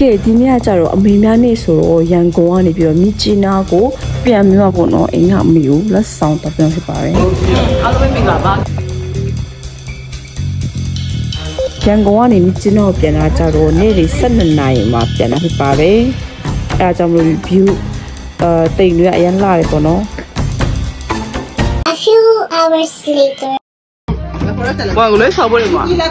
ကဲဒီနေ့ကကြတော့အမေများနေ့ဆိုတော့ရန်ကုန်ကနေပြီးတော့မြစ်ကြီးနားကိုပြန်ပြီးတော့ပေါ့နော်အိမ်ကအမေကိုလက်ဆောင်တော့ပြန်ဖြစ်ပါတယ်အားလုံးပဲမင်္ဂလာပါရန်ကုန်ကနေမြစ်ကြီးနားကိုပြန်လာကြတော့နေ့လေ12နာရီမှာပြန်လာဖြစ်ပါတယ်အဲဒါကြောင့်မလို့ view အဲတိမ်တွေကအရင်လာတယ်ပေါ့နော် A few hours later. ဘာကိုလဲဆောက်ဖို့လေကွာဒီလက်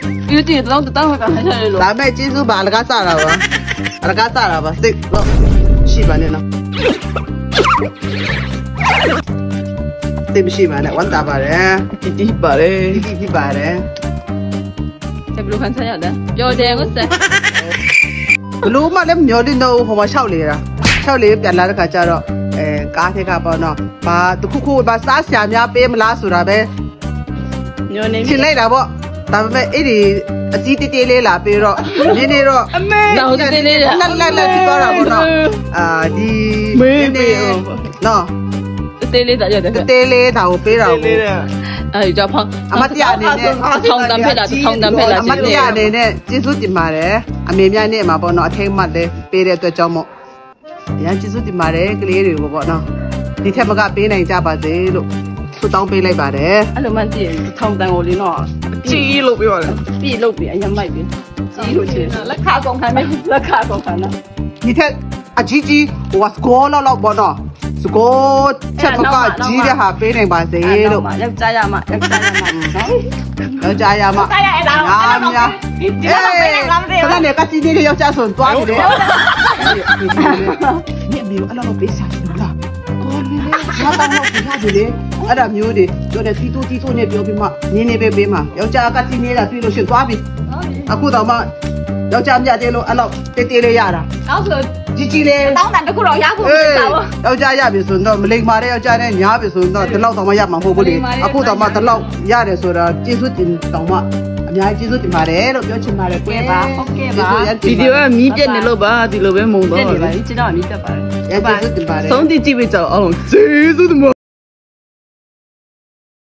င်တော့တောင်းခါခိုင်းတယ်လို့ဒါမဲ့ကျေးဇူးပါအလကားစတာပါအလကားစတာပါစိတ်တော့ရှိပါနဲ့နော်တိတ်မရှိပါနဲ့ဝန်တာပါတယ်တီတီပါတယ်တီတီပါတယ်ဘယ်လိုခံစားရလဲပြောတယ်ကိုစက်ဘလို့မှလည်းမျောတင်တော့ဟိုမှာလျှောက်လေတာလျှောက်လေပြန်လာတဲ့ခါကျတော့အဲကားထက်ကပေါ့နော်ဘာတခုခုဘာစားဆရာများပေးမလားဆိုတာပဲညနေရှင်းလိုက်တာပေါ့ ဒါပေမဲ့အဲ့ဒီအစည်းတေးတေးလေးလာပြီးတော့နင်းနေတော့အမေတော့တေးလေးရလက်လက်လက်ဖြစ်သွားတာပေါ့နော်အာဒီနော်တေးလေးတာရတယ်တေးလေးဒါကိုပေးတာကိုအဲဒီကြောင့်ဖောင်းအမတရားအနေနဲ့ထောင်းတမ်းဖက်တာထောင်းတမ်းဖက်တာအမတရားအနေနဲ့ကျေးဇူးတင်ပါတယ်အမေများနဲ့မှာပေါ့နော်အထိတ်မှတ်လည်းပေးတဲ့အတွက်ကြောင့်မို့အရင်ကျေးဇူးတင်ပါတယ်ကလေးတွေကိုပေါ့နော်ဒီထက်မကပေးနိုင်ကြပါစေလို့ ဆုတောင်းပေးလိုက်ပါတယ်အဲ့လိုမှကြည့်ထောင်းတန်ကိုလေးတော့ကြီးလို့ပြောတယ်ပြည့်လို့ပြအရင်မိုက်ပြီကြီးလို့ချင်လက်ခါကုန်ခံမယ်လက်ခါကုန်ခံတော့ဒီထက်အကြီးကြီးဟိုစကောလောက်လောက်ပေါ့နော်စကောချက်မကကြီးတဲ့ဟာပေးနိုင်ပါစေလို့ယောက်ျားရမှယောက်ျားရမှနော်ယောက်ျားရမယောက်ျားရအဲ့ဒါများများဒီတော့ပေးလိုက်လားမသိဘူးခဏနေကစီနေယောက်ျားဆိုတွားနေတယ်ညအမျိုးအဲ့လိုပေးစားလို့လားအော်မင်းလည်းငါတော့မဟုတ်ဘူးလေ အဲ့ဒါမျိုးတွေတို့တဲ့တီတိုတီတိုနဲ့ပြောပြီးမှနင်းနေပဲပေးမှာယောက်ျားကစီနေတာတွေ့လို့ရှင်တွားပြီအခုတော့မှယောက်ျားမြတ်တယ်လို့အဲ့လိုတေးတေးလေးရတာနောက်ဆိုကြီးကြီးလေးတောင်းတန်တစ်ခုတော့ရဖို့မအေးစားဘူးယောက်ျားရပြီဆိုတော့မလိမ္မာတဲ့ယောက်ျားနဲ့ညားပြီဆိုတော့ဒီလောက်တော့မရမှာမဟုတ်ဘူးလေအခုတော့မှဒီလောက်ရတယ်ဆိုတာကျေးဇူးတင်တောင်းမှအများကြီးကျေးဇူးတင်ပါတယ်လို့ပြောချင်ပါတယ်ကွယ်ပါဟုတ်ကဲ့ပါဗီဒီယိုကမီးပြက်နေလို့ပါဒီလိုပဲမုံပြတော့ည့်နေပါပြီကျွန်တော်အမိတက်ပါတယ်ကျေးဇူးတင်ပါတယ်ဆုံးတိကြည့်ပြီးကြောက်အောင်ကျေးဇူးတင်ပါ